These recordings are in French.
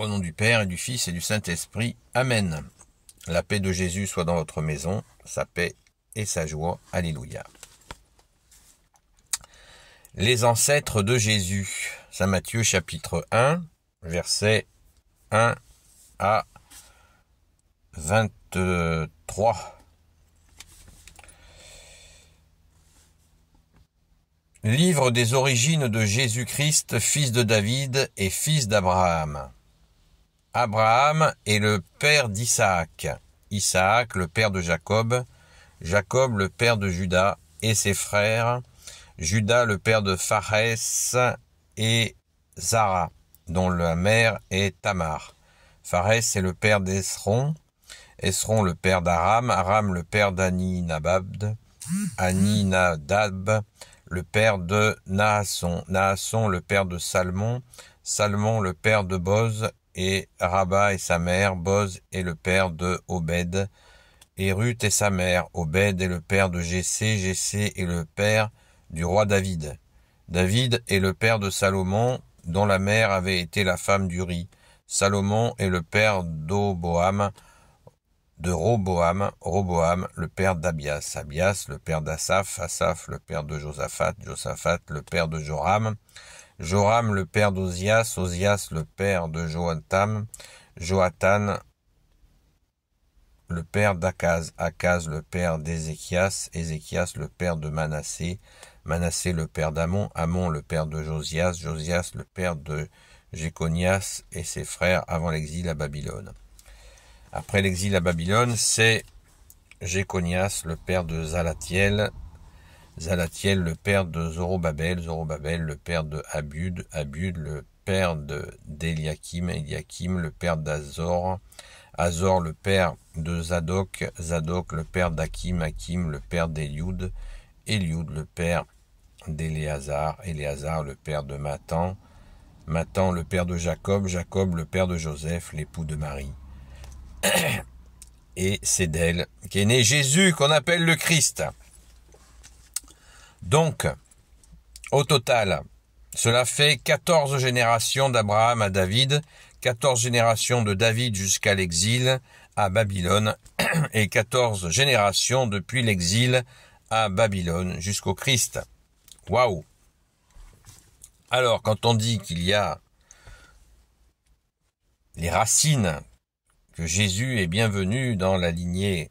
Au nom du Père et du Fils et du Saint-Esprit. Amen. La paix de Jésus soit dans votre maison, sa paix et sa joie. Alléluia. Les ancêtres de Jésus. Saint Matthieu chapitre 1, versets 1 à 23. Livre des origines de Jésus-Christ, fils de David et fils d'Abraham. Abraham est le père d'Isaac, Isaac le père de Jacob, Jacob le père de Judas et ses frères, Judas le père de Pharès et Zara, dont la mère est Tamar. Pharès est le père d'Esron, Esron le père d'Aram, Aram le père d'Aninabad, Aninadab le père de Naasson, Naasson le père de Salmon, Salmon le père de Boz, et Rabat et sa mère, Boz est le père de Obed, et Ruth et sa mère, Obed est le père de Jessé, Jessé est le père du roi David. David est le père de Salomon, dont la mère avait été la femme d'Uri. Salomon est le père d'Oboam, de Roboam, Roboam le père d'Abias, Abias le père d'Asaph, Asaph le père de Josaphat, Josaphat le père de Joram, Joram le père d'Ozias, Ozias le père de Joatam, Joatan le père d'Akaz, Akaz le père d'Ézéchias, Ézéchias le père de Manassé, Manassé le père d'Amon, Amon le père de Josias, Josias le père de Jéconias et ses frères avant l'exil à Babylone. Après l'exil à Babylone, c'est Jéconias, le père de Zalatiel, Zalatiel, le père de Zorobabel, Zorobabel, le père de Abud, Abud, le père de d'Eliakim, Eliakim, le père d'Azor, Azor, le père de Zadok, Zadok, le père d'Akim, Akim, le père d'Eliud, Eliud, le père d'Éléazar, Éléazar, le père de Matan, Matan, le père de Jacob, Jacob, le père de Joseph, l'époux de Marie. Et c'est d'elle qu'est né Jésus qu'on appelle le Christ. Donc, au total, cela fait 14 générations d'Abraham à David, 14 générations de David jusqu'à l'exil à Babylone, et 14 générations depuis l'exil à Babylone jusqu'au Christ. Waouh Alors, quand on dit qu'il y a les racines que Jésus est bienvenu dans la lignée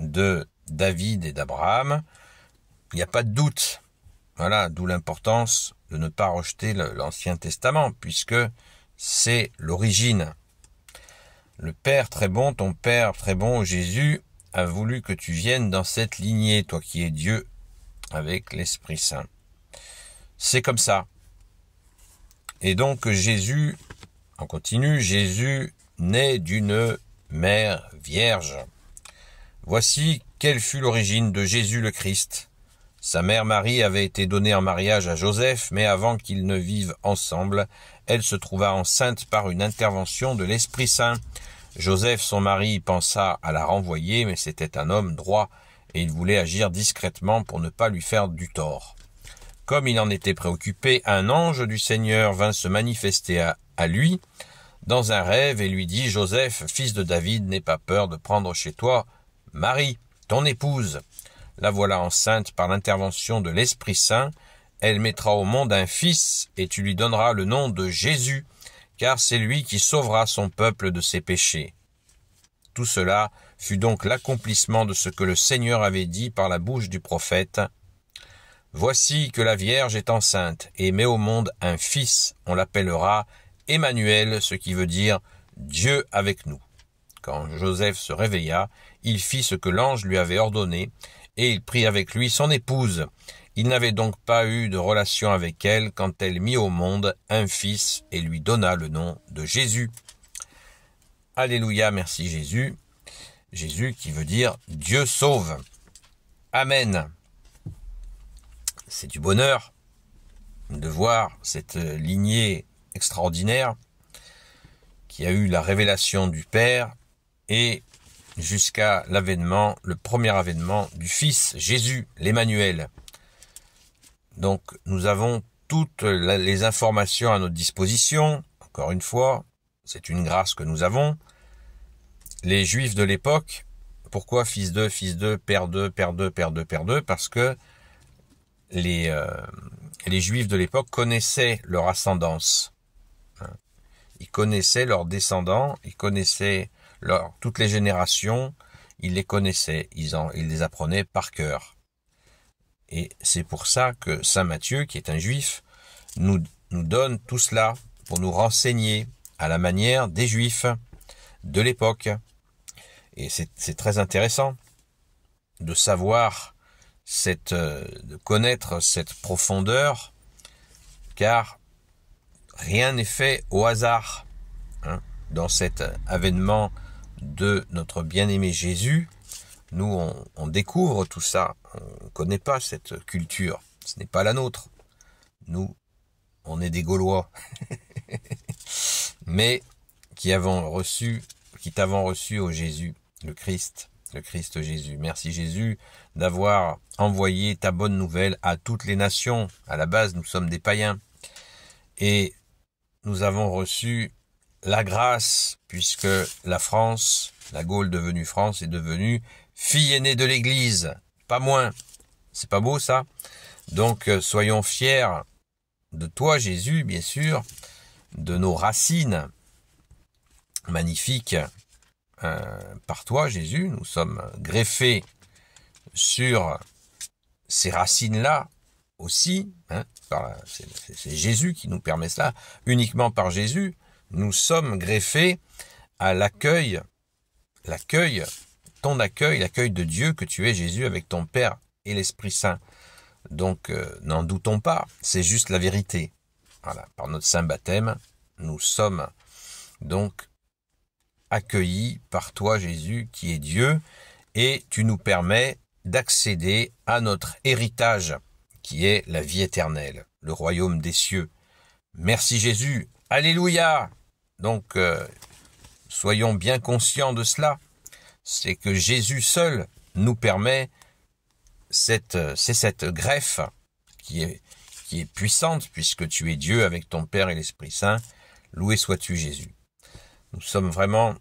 de David et d'Abraham, il n'y a pas de doute. Voilà, d'où l'importance de ne pas rejeter l'Ancien Testament, puisque c'est l'origine. Le Père très bon, ton Père très bon, Jésus, a voulu que tu viennes dans cette lignée, toi qui es Dieu, avec l'Esprit Saint. C'est comme ça. Et donc Jésus, en continue, Jésus né d'une mère vierge. Voici quelle fut l'origine de Jésus le Christ. Sa mère Marie avait été donnée en mariage à Joseph, mais avant qu'ils ne vivent ensemble, elle se trouva enceinte par une intervention de l'Esprit Saint. Joseph, son mari, pensa à la renvoyer, mais c'était un homme droit, et il voulait agir discrètement pour ne pas lui faire du tort. Comme il en était préoccupé, un ange du Seigneur vint se manifester à, à lui, dans un rêve et lui dit Joseph, fils de David, n'aie pas peur de prendre chez toi Marie, ton épouse. La voilà enceinte par l'intervention de l'Esprit Saint. Elle mettra au monde un fils, et tu lui donneras le nom de Jésus, car c'est lui qui sauvera son peuple de ses péchés. Tout cela fut donc l'accomplissement de ce que le Seigneur avait dit par la bouche du prophète. Voici que la Vierge est enceinte et met au monde un fils, on l'appellera Emmanuel, ce qui veut dire Dieu avec nous. Quand Joseph se réveilla, il fit ce que l'ange lui avait ordonné, et il prit avec lui son épouse. Il n'avait donc pas eu de relation avec elle quand elle mit au monde un fils et lui donna le nom de Jésus. Alléluia, merci Jésus. Jésus qui veut dire Dieu sauve. Amen. C'est du bonheur de voir cette lignée extraordinaire qui a eu la révélation du Père et jusqu'à l'avènement, le premier avènement du Fils, Jésus, l'Emmanuel. Donc nous avons toutes les informations à notre disposition, encore une fois, c'est une grâce que nous avons. Les juifs de l'époque, pourquoi fils de, fils de, père de, père de, père de, père de? Parce que les, euh, les juifs de l'époque connaissaient leur ascendance. Hein. Ils connaissaient leurs descendants, ils connaissaient toutes les générations, ils les connaissaient, ils, les apprenaient par cœur. Et c'est pour ça que Saint Matthieu, qui est un juif, nous, donne tout cela pour nous renseigner à la manière des juifs de l'époque. Et c'est très intéressant de savoir cette, euh, de connaître cette profondeur, car rien n'est fait au hasard. Hein. Dans cet avènement de notre bien-aimé Jésus, nous, on, découvre tout ça. On ne connaît pas cette culture. Ce n'est pas la nôtre. Nous, on est des Gaulois. Mais qui avons reçu, qui t'avons reçu au Jésus, le Christ, le Christ Jésus. Merci Jésus d'avoir envoyé ta bonne nouvelle à toutes les nations. À la base, nous sommes des païens. Et nous avons reçu la grâce, puisque la France, la Gaule devenue France, est devenue fille aînée de l'Église, pas moins. C'est pas beau ça? Donc euh, soyons fiers de toi Jésus, bien sûr, de nos racines magnifiques euh, par toi Jésus. Nous sommes greffés sur ces racines-là aussi. Hein, c'est Jésus qui nous permet cela. Uniquement par Jésus, nous sommes greffés à l'accueil, l'accueil, ton accueil, l'accueil de Dieu que tu es Jésus avec ton Père et l'Esprit Saint. Donc euh, n'en doutons pas, c'est juste la vérité. Voilà, par notre saint baptême, nous sommes donc accueillis par toi Jésus qui est Dieu et tu nous permets d'accéder à notre héritage qui est la vie éternelle, le royaume des cieux. Merci Jésus, alléluia. Donc euh, soyons bien conscients de cela, c'est que Jésus seul nous permet cette, euh, c'est cette greffe qui est, qui est puissante puisque tu es Dieu avec ton Père et l'Esprit Saint. Loué sois-tu Jésus. Nous sommes vraiment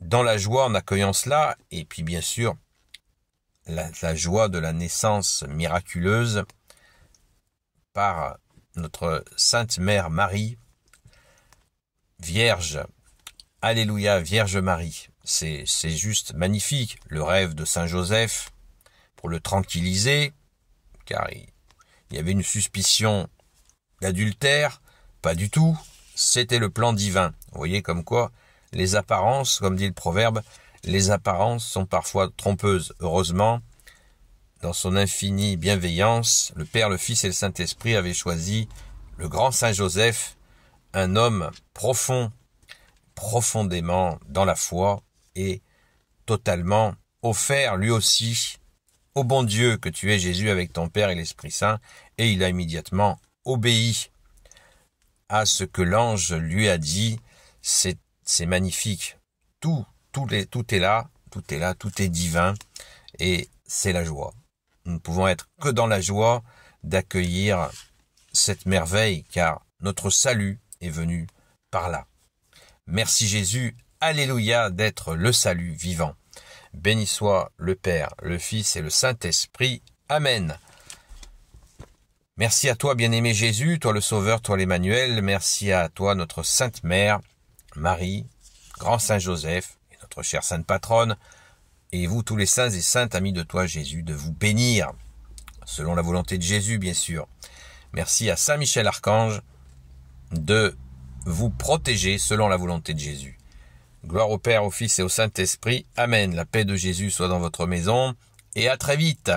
dans la joie en accueillant cela et puis bien sûr la, la joie de la naissance miraculeuse par notre Sainte Mère Marie, Vierge. Alléluia, Vierge Marie. C'est, c'est juste magnifique. Le rêve de Saint Joseph, pour le tranquilliser, car il, y avait une suspicion d'adultère, pas du tout, c'était le plan divin. Vous voyez comme quoi les apparences, comme dit le proverbe, les apparences sont parfois trompeuses. Heureusement, dans son infinie bienveillance, le Père, le Fils et le Saint-Esprit avaient choisi le grand Saint Joseph, un homme profond, profondément dans la foi et totalement offert lui aussi Ô bon Dieu que tu es Jésus avec ton Père et l'Esprit Saint, et il a immédiatement obéi à ce que l'ange lui a dit, c'est, magnifique. Tout, tout, tout est là, tout est là, tout est divin, et c'est la joie. Nous ne pouvons être que dans la joie d'accueillir cette merveille, car notre salut est venu par là. Merci Jésus, Alléluia d'être le salut vivant. Béni soit le Père, le Fils et le Saint-Esprit. Amen. Merci à toi, bien-aimé Jésus, toi le Sauveur, toi l'Emmanuel. Merci à toi, notre Sainte Mère, Marie, Grand Saint Joseph, et notre chère Sainte Patronne, et vous tous les saints et saintes amis de toi, Jésus, de vous bénir, selon la volonté de Jésus, bien sûr. Merci à Saint Michel Archange de vous protéger selon la volonté de Jésus. Gloire au Père, au Fils et au Saint-Esprit. Amen. La paix de Jésus soit dans votre maison. Et à très vite.